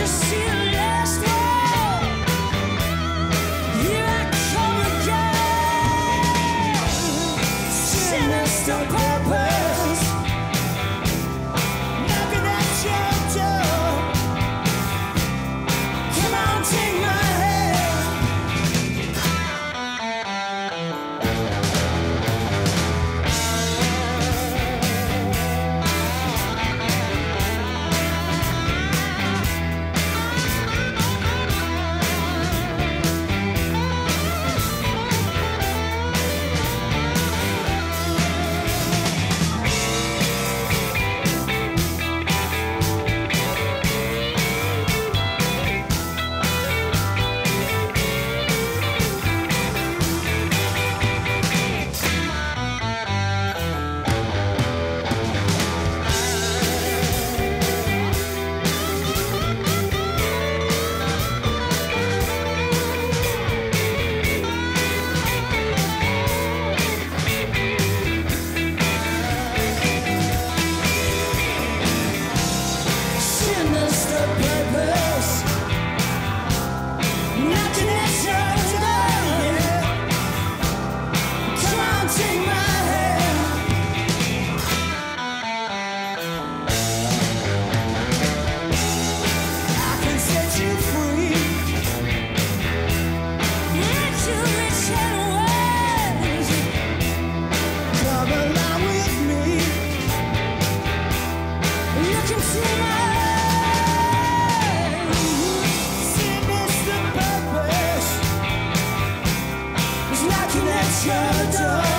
You. see shadow.